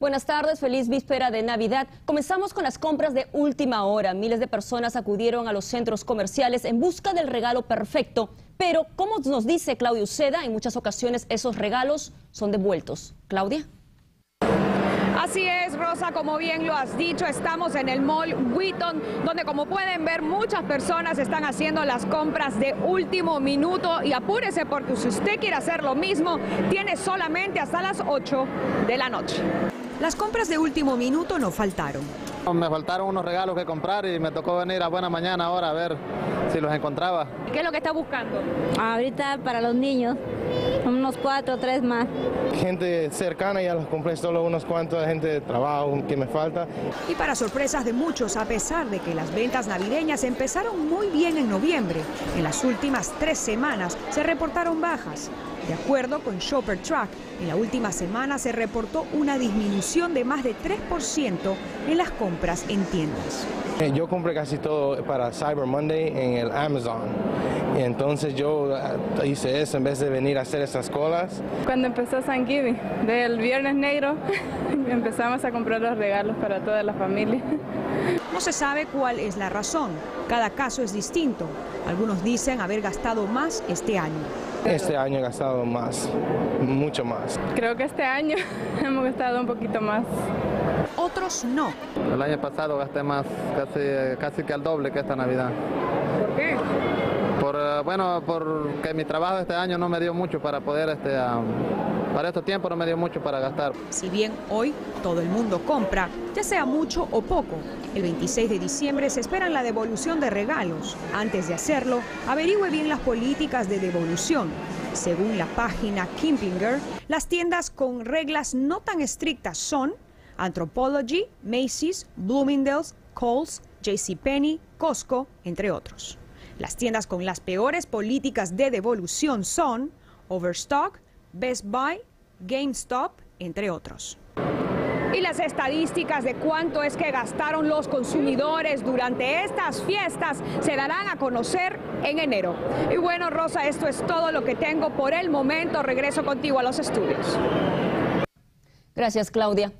Buenas tardes, feliz víspera de Navidad. Comenzamos con las compras de última hora. Miles de personas acudieron a los centros comerciales en busca del regalo perfecto. Pero, como nos dice Claudio Seda, en muchas ocasiones esos regalos son devueltos. Claudia. Así es, Rosa, como bien lo has dicho, estamos en el Mall Wheaton, donde como pueden ver muchas personas están haciendo las compras de último minuto y apúrese porque si usted quiere hacer lo mismo, tiene solamente hasta las 8 de la noche. Las compras de último minuto no faltaron. Me faltaron unos regalos que comprar y me tocó venir a buena mañana ahora a ver si los encontraba. ¿Qué es lo que está buscando? Ahorita para los niños, unos cuatro o tres más. Gente cercana, ya los compré solo unos cuantos, gente de trabajo que me falta. Y para sorpresas de muchos, a pesar de que las ventas navideñas empezaron muy bien en noviembre, en las últimas tres semanas se reportaron bajas. De acuerdo con Shopper Track, en la última semana se reportó una disminución de más de 3% en las compras en tiendas. Eh, yo compré casi todo para Cyber Monday en el Amazon. Y entonces yo eh, hice eso en vez de venir a hacer esas colas. Cuando empezó Thanksgiving, del Viernes Negro, empezamos a comprar los regalos para toda la familia. No se sabe cuál es la razón. Cada caso es distinto. Algunos dicen haber gastado más este año. Este año he gastado más, mucho más. Creo que este año hemos gastado un poquito más. Otros no. El año pasado gasté más, casi, casi que al doble que esta Navidad. ¿Por qué? Por, eh, bueno, porque mi trabajo este año no me dio mucho para poder, este, um, para estos tiempos no me dio mucho para gastar. Si bien hoy todo el mundo compra, ya sea mucho o poco, el 26 de diciembre se espera la devolución de regalos. Antes de hacerlo, averigüe bien las políticas de devolución. Según la página Kimpinger, las tiendas con reglas no tan estrictas son Anthropology, Macy's, Bloomingdale's, Kohl's, JCPenney, Costco, entre otros. Las tiendas con las peores políticas de devolución son Overstock, Best Buy, GameStop, entre otros. Y las estadísticas de cuánto es que gastaron los consumidores durante estas fiestas se darán a conocer en enero. Y bueno, Rosa, esto es todo lo que tengo por el momento. Regreso contigo a los estudios. Gracias, Claudia.